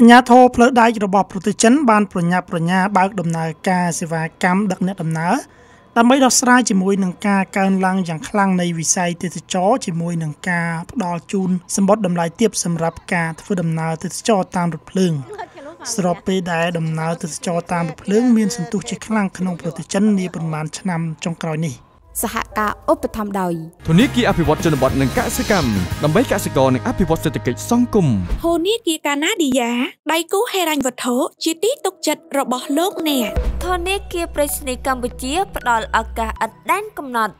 អាញាធរផ្លូវដែករបស់ប្រទេសចិនបានប្រញាប់ប្រញាល់បើកដំណើរការសេវាកម្មដឹកអ្នកដំណើរដើម្បីដោះស្រាយជាមួយនឹងការកើនឡើងយ៉ាងខ្លាំងនៃវិស័យទេសចរជាមួយនឹងការផ្ដល់ជូនសម្បត្តិតម្លៃទាបសម្រាប់ការធ្វើដំណើរទេសចរតាមរថភ្លើងស្របពេលដែលដំណើរទេសចរតាមរថភ្លើងមានសន្ទុះជាខ្លាំងក្នុងប្រទេសចិននាប្រមាណឆ្នាំចុងក្រោយនេះ សហការឧបត្ថម្ភដោយធនាគារអភិវឌ្ឍជនបទនិងកសិកម្មដើម្បីកសិករនិងអភិវឌ្ឍសេដ្ឋកិច្ចសង្គមធនាគារកាណាឌីយ៉ាដៃគូហេរញ្ញវត្ថុជាទីទុកចិត្តរបស់លោកអ្នកធនាគារប្រៃសណីកម្ពុជា ផ្ដល់ឱកាសឥតដែនកំណត់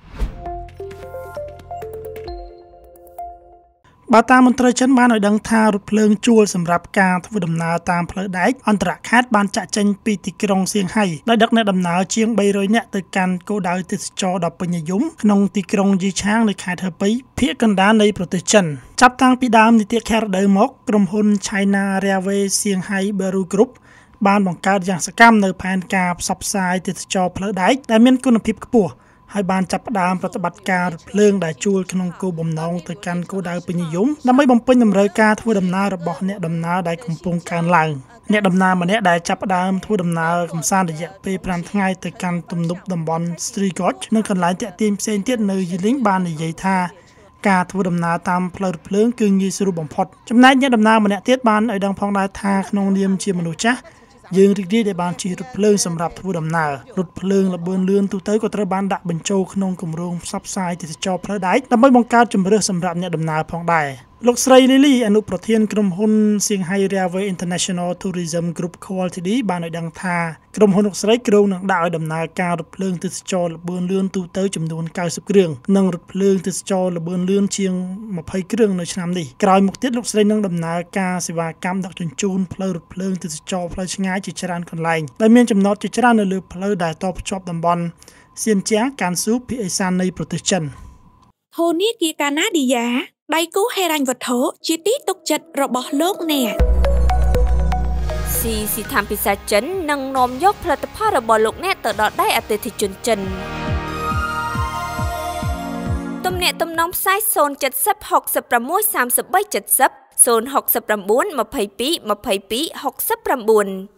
បើតាមមន្ត្រីចិនបានឲ្យដឹងថារថភ្លើងជួលសម្រាប់ការធ្វើដំណើរតាមផ្លូវដែកអន្តរខេត្តបានចាក់ចេញពីទីក្រុងសៀងហៃដោយដឹកអ្នកដំណើរជាង300នាក់ទៅកាន់គោលដៅទេសចរដ៏ពេញនិយមក្នុងទីក្រុងយីឆាងនៅខេត្តហឺប៉ៃភាគកណ្ដាលនៃប្រទេសចិនចាប់តាំងពីដើមនីតិខែរដូវមកក្រុមហ៊ុន China Railway Shanghai Beru Group បានបង្កើតយ៉ាងសកម្មនៅផែនការផ្សព្វផ្សាយទេសចរផ្លូវដែកដែលមានគុណភាពខ្ពស់ ហើយបានចាប់ផ្ដើមប្រតិបត្តិការរថភ្លើងដែលជួលក្នុងគោលបំណងទៅកាន់គោលដៅពេញនិយមដើម្បីបំពេញតម្រូវការធ្វើដំណើររបស់អ្នកដំណើរដែលកំពុងកើនឡើងអ្នកដំណើរម្នាក់ដែលចាប់ផ្ដើមធ្វើដំណើរកំសាន្តរយៈពេល5ថ្ងៃទៅកាន់ទំនប់តំបន់ Street Gorge នៅកន្លែងតាក់ទាញផ្សេងទៀតនៅយីលីងបាននិយាយថាការធ្វើដំណើរតាមផ្លូវរថភ្លើងគឺងាយស្រួលបំផុតចំណែកអ្នកដំណើរម្នាក់ទៀតបានឲ្យដឹងផងដែរថាក្នុងនាមជាមនុស្សចាស់ យើងរីករាយដែលបានជិះរថភ្លើងសម្រាប់ធ្វើដំណើររថភ្លើងល្បឿនលឿនទូទៅក៏ត្រូវបានដាក់បញ្ចូលក្នុងគម្រោងផ្សព្វផ្សាយទេសចរផ្លូវដែកដើម្បីបង្កើតជំរឿសសម្រាប់អ្នកដំណើរផងដែរលោកស្រី Lily អនុប្រធានក្រុមហ៊ុន Shanghai Railway International Tourism Group Co Ltd បានឲ្យដឹងថាក្រុមហ៊ុនលោកស្រីក្រុងនឹងដាក់ឲ្យដំណើរការរថភ្លើងទេសចរល្បឿនលឿនទូទៅចំនួន90គ្រឿងនិងរថភ្លើងទេសចរល្បឿនលឿនជាង20គ្រឿងនៅឆ្នាំនេះក្រោយមកទៀតលោកស្រីនឹងដំណើរការសេវាកម្មដឹកជញ្ជូនផ្លូវរថភ្លើងទេសចរផ្លូវឆ្ងាយជាច្រើនកន្លែងដែលមានចំណតជាច្រើននៅលើផ្លូវដែលតភ្ជាប់តំបន់សៀនជាងកានស៊ូភាគឦសាននៃប្រទេសចិនធនាគារកាណាឌីយ៉ា ដៃគូហេរញ្ញវត្ថុជាទីទុកចិត្តរបស់លោកអ្នកស៊ីស៊ីថាំពិសាចិននឹងនាំយកផលិតផលរបស់លោកអ្នកទៅដល់ដៃអតិថិជនចិនទំនាក់ទំនងផ្សាយ070 66 33 70 069 22 22 69